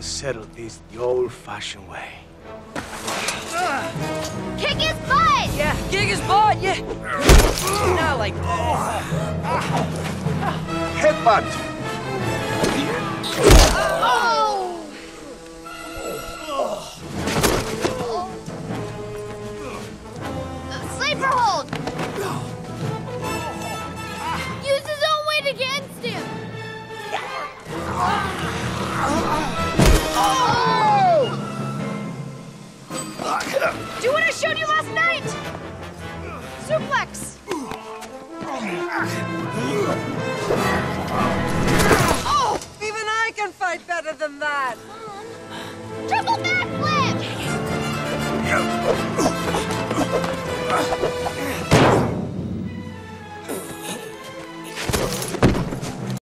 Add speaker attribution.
Speaker 1: Let's settle this the old-fashioned way.
Speaker 2: Kick his butt!
Speaker 3: Yeah, kick his butt, yeah. Now, like, this.
Speaker 1: Headbutt!
Speaker 2: Oh! Uh, Sleeper hold! Do what I showed you last night! Suplex!
Speaker 3: oh, even I can fight better than that.
Speaker 2: Triple backflip!